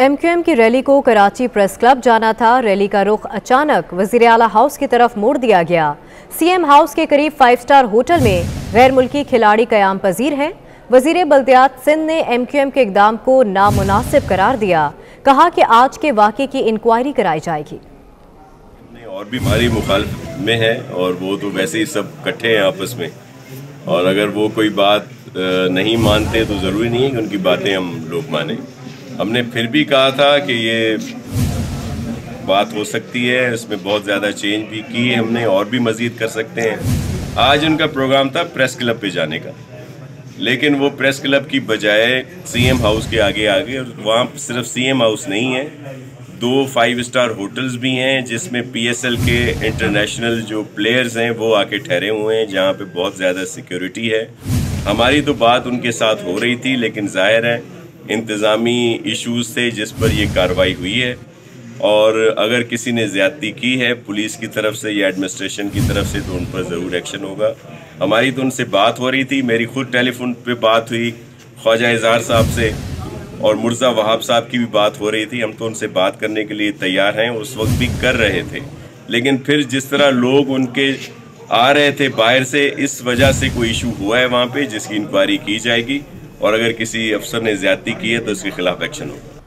MQM की rally को Karachi press club जाना था। रैली का रुख अचानक वज़ीर अला हाउस की तरफ़ मोड़ दिया गया। सीएम हाउस के करीब फाइव स्टार होटल में गैर मुल्की खिलाड़ी कयाम पजीर हैं। वज़ीर बल्दियात सिंध ने एमक्यूएम के इकदाम को नामुनासिब करार दिया। कहा कि आज के वाक़े की इंक्वायरी कराई जाएगी। और भी भारी मुखाल में है और वो तो वैसे ही सब इकट्ठे हैं आपस में। और अगर वो कोई बात नहीं मानते तो ज़रूरी नहीं है कि उनकी बातें हम लोग माने। हमने फिर भी कहा था कि ये बात हो सकती है, इसमें बहुत ज़्यादा चेंज भी की हमने और भी मज़ीद कर सकते हैं। आज उनका प्रोग्राम था प्रेस क्लब पे जाने का। लेकिन वो प्रेस क्लब की बजाय सीएम हाउस के आगे आगे और वहाँ सिर्फ़ सीएम हाउस नहीं है, दो फाइव स्टार होटल्स भी हैं, जिसमें पीएसएल के इंटरनेशनल जो प्लेयर्स हैं, वो आके ठहरे हुए हैं, जहाँ पे बहुत ज़्यादा सिक्योरिटी है। हमारी तो बात उनके साथ हो रही थी, लेकिन ज़ाहिर है इंतज़ामी इश्यूज़ थे जिस पर यह कार्रवाई हुई है। और अगर किसी ने ज्यादती की है, पुलिस की तरफ़ से या एडमिनिस्ट्रेशन की तरफ़ से तो उन पर ज़रूर एक्शन होगा। हमारी तो उनसे बात हो रही थी। मेरी खुद टेलीफोन पे बात हुई ख्वाजा इजहार साहब से और मुर्जा वहाब साहब की भी बात हो रही थी। हम तो उनसे बात करने के लिए तैयार हैं, उस वक्त भी कर रहे थे। लेकिन फिर जिस तरह लोग उनके आ रहे थे बाहर से, इस वजह से कोई इशू हुआ है वहाँ पे, जिसकी इंक्वायरी की जाएगी। और अगर किसी अफसर ने ज़्यादा की है तो इसके खिलाफ एक्शन होगा।